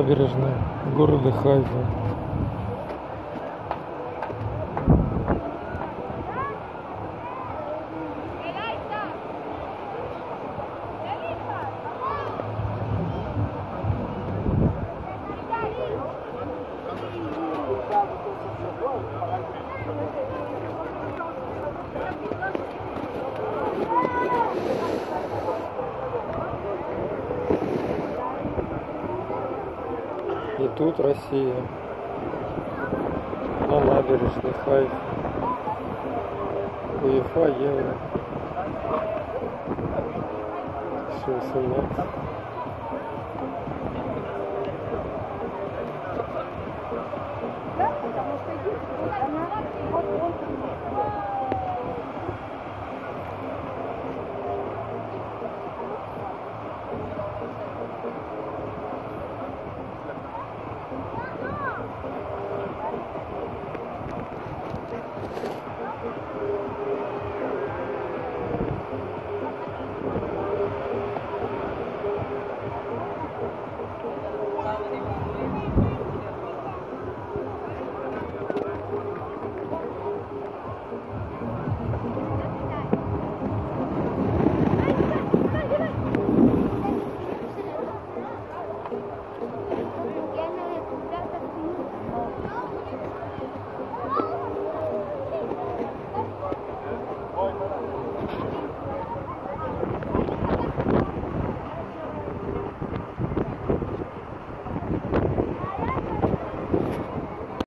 набережная города Хайфа. И тут Россия. На набережной Хайф. УЕФА, Евро. Все, 18. Thank you.